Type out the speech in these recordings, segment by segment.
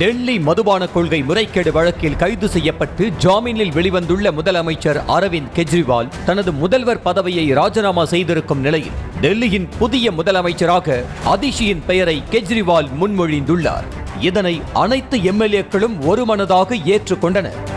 டெல்லி மதுபான கொள்கை முறைகேடு வழக்கில் கைது செய்யப்பட்டு ஜாமீனில் வெளிவந்துள்ள முதலமைச்சர் அரவிந்த் கெஜ்ரிவால் தனது முதல்வர் பதவியை ராஜினாமா செய்திருக்கும் நிலையில் டெல்லியின் புதிய முதலமைச்சராக அதிஷியின் பெயரை கெஜ்ரிவால் முன்மொழிந்துள்ளார். இதனை அனைத்து எம்எல்ஏக்களும் ஒருமனதாக ஏற்றுக்கொண்டனர்.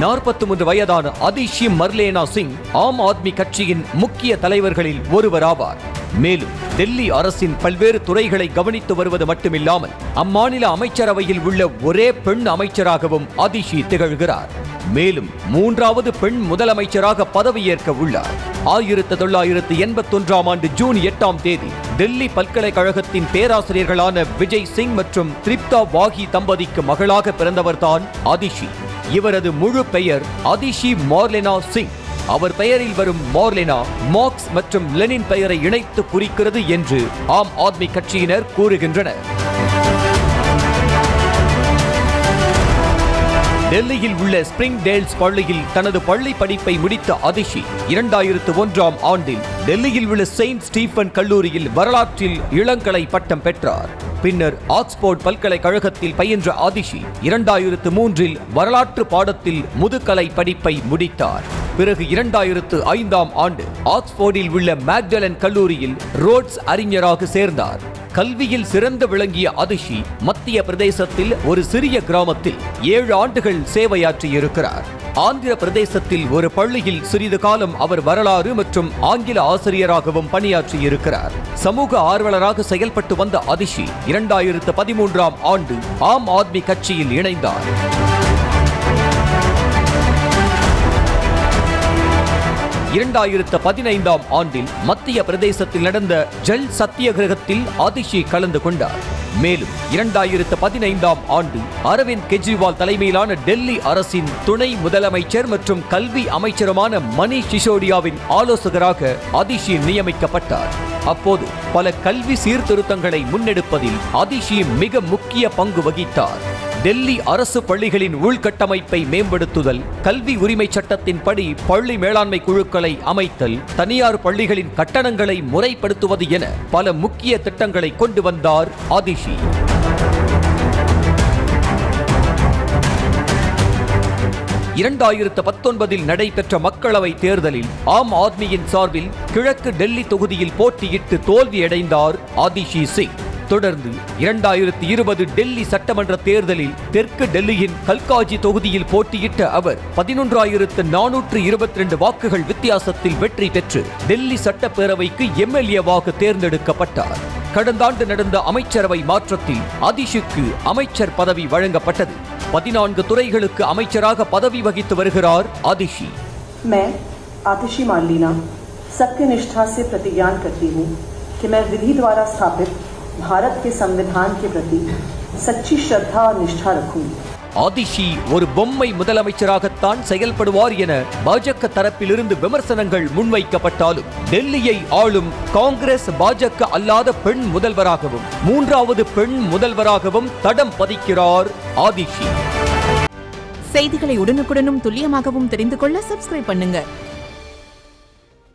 நாற்பத்தி மூன்று வயதான அதிஷி மர்லேனா சிங் ஆம் ஆத்மி கட்சியின் முக்கிய தலைவர்களில் ஒருவராவார். மேலும் டெல்லி அரசின் பல்வேறு துறைகளை கவனித்து வருவது மட்டுமில்லாமல் அம்மாநில அமைச்சரவையில் உள்ள ஒரே பெண் அமைச்சராகவும் அதிஷி திகழ்கிறார். மேலும் மூன்றாவது பெண் முதலமைச்சராக பதவியேற்க உள்ளார். ஆயிரத்து தொள்ளாயிரத்து எண்பத்தொன்றாம் ஆண்டு ஜூன் எட்டாம் தேதி டெல்லி பல்கலைக்கழகத்தின் பேராசிரியர்களான விஜய் சிங் மற்றும் திரிப்தா வாகி தம்பதிக்கு மகளாக பிறந்தவர்தான் அதிஷி. இவரது முழு பெயர் அதிஷி மார்லெனா சிங். அவர் பெயரில் வரும் மார்லெனா மார்க்ஸ் மற்றும் லெனின் பெயரை இணைத்து குறிக்கிறது என்று ஆம் ஆத்மி கட்சியினர் கூறுகின்றனர். டெல்லியில் உள்ள ஸ்பிரிங் டேல்ஸ் பள்ளியில் தனது பள்ளி படிப்பை முடித்த அதிஷி இரண்டாயிரத்து ஒன்றாம் ஆண்டில் டெல்லியில் உள்ள செயின்ட் ஸ்டீஃபன் கல்லூரியில் வரலாற்றில் இளங்கலை பட்டம் பெற்றார். பின்னர் ஆக்ஸ்போர்ட் பல்கலைக்கழகத்தில் பயின்ற ஆதிஷி இரண்டாயிரத்து மூன்றில் வரலாற்று பாடத்தில் முதுகலை படிப்பை முடித்தார். பிறகு இரண்டாயிரத்து ஐந்தாம் ஆண்டு ஆக்ஸ்போர்டில் உள்ள மேக்டலன் கல்லூரியில் ரோட்ஸ் அறிஞராக சேர்ந்தார். கல்வியில் சிறந்து விளங்கிய அதிஷி மத்திய பிரதேசத்தில் ஒரு சிறிய கிராமத்தில் ஏழு ஆண்டுகள் சேவையாற்றியிருக்கிறார். ஆந்திர பிரதேசத்தில் ஒரு பள்ளியில் சிறிது காலம் அவர் வரலாறு மற்றும் ஆங்கில ஆசிரியராகவும் பணியாற்றியிருக்கிறார். சமூக ஆர்வலராக செயல்பட்டு வந்த அதிஷி இரண்டாயிரத்து பதிமூன்றாம் ஆண்டு ஆம் ஆத்மி கட்சியில் இணைந்தார். இரண்டாயிரத்து பதினைந்தாம் ஆண்டில் மத்திய பிரதேசத்தில் நடந்த ஜல் சத்தியகிரகத்தில் அதிஷி கலந்து கொண்டார். மேலும் இரண்டாயிரத்து பதினைந்தாம் ஆண்டு அரவிந்த் கெஜ்ரிவால் தலைமையிலான டெல்லி அரசின் துணை முதலமைச்சர் மற்றும் கல்வி அமைச்சருமான மணீஷ் சிசோடியாவின் ஆலோசகராக அதிஷி நியமிக்கப்பட்டார். அப்போது பல கல்வி சீர்திருத்தங்களை முன்னெடுப்பதில் அதிஷி மிக முக்கிய பங்கு வகித்தார். டெல்லி அரசு பள்ளிகளின் உள்கட்டமைப்பை மேம்படுத்துதல் கல்வி உரிமை சட்டத்தின்படி பள்ளி மேலாண்மை குழுக்களை அமைத்தல் தனியார் பள்ளிகளின் கட்டணங்களை முறைப்படுத்துவது என பல முக்கிய திட்டங்களை கொண்டு வந்தார் ஆதிஷி. இரண்டாயிரத்து பத்தொன்பதில் நடைபெற்ற மக்களவை தேர்தலில் ஆம் ஆத்மியின் சார்பில் கிழக்கு டெல்லி தொகுதியில் போட்டியிட்டு தோல்வியடைந்தார் ஆதிஷி சிங். தொடர்ந்து இரண்டாயிரத்தி இருபது டெல்லி சட்டமன்ற தேர்தலில் தெற்கு டெல்லியின் கல்காஜி தொகுதியில் போட்டியிட்ட அவர் பதினொன்றாயிரத்து நானூற்று இருபத்தி ரெண்டு வாக்குகள் வித்தியாசத்தில் வெற்றி பெற்று டெல்லி சட்டப்பேரவைக்கு எம்எல்ஏவாக தேர்ந்தெடுக்கப்பட்டார் கடந்த ஆண்டு நடந்த அமைச்சரவை மாற்றத்தில் அதிஷுக்கு அமைச்சர் பதவி வழங்கப்பட்டது பதினான்கு துறைகளுக்கு அமைச்சராக பதவி வகித்து வருகிறார் அதிஷி मैं आतिशी मार्लिना सत्य निष्ठा से प्रतिज्ञान करती हूँ कि मैं विधि द्वारा स्थापित भारत के संविधान के प्रति सच्ची श्रद्धा और निष्ठा रखूंगी அதிஷி ஒரு பொம்மை முதலமைச்சராகத்தான் செயல்படுவார் என பாஜக தரப்பிலிருந்து விமர்சனங்கள் முன்வைக்கப்பட்டாலும் டெல்லியை ஆளும் காங்கிரஸ் பாஜக அல்லாத பெண் முதல்வராகவும் மூன்றாவது பெண் முதல்வராகவும் தடம் பதிக்கிறார் ஆதிஷி செய்திகளை உடனுக்குடனும் துல்லியமாகவும் தெரிந்து கொள்ள சப்ஸ்கிரைப் பண்ணுங்க